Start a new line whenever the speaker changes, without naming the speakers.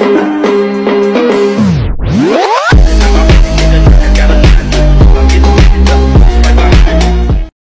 Thank you.